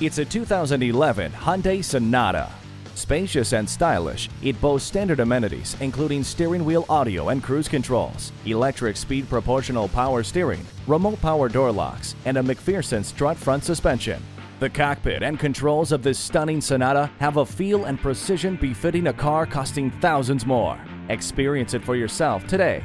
It's a 2011 Hyundai Sonata. Spacious and stylish, it boasts standard amenities including steering wheel audio and cruise controls, electric speed proportional power steering, remote power door locks, and a McPherson strut front suspension. The cockpit and controls of this stunning Sonata have a feel and precision befitting a car costing thousands more. Experience it for yourself today.